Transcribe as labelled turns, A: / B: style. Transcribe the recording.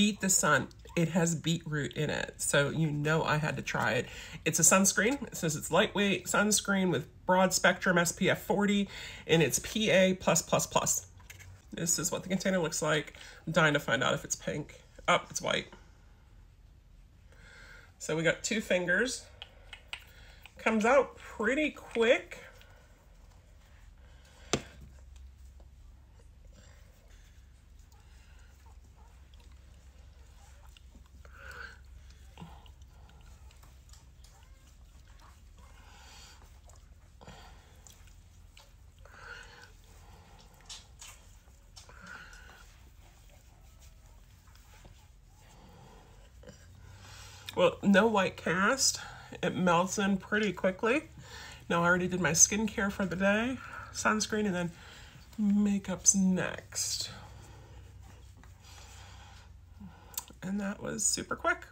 A: beet the sun. It has beetroot in it, so you know I had to try it. It's a sunscreen. It says it's lightweight sunscreen with broad spectrum SPF 40, and it's PA+++. Plus This is what the container looks like. I'm dying to find out if it's pink. Oh, it's white. So we got two fingers. Comes out pretty quick. Well, no white cast. It melts in pretty quickly. Now I already did my skincare for the day, sunscreen, and then makeup's next. And that was super quick.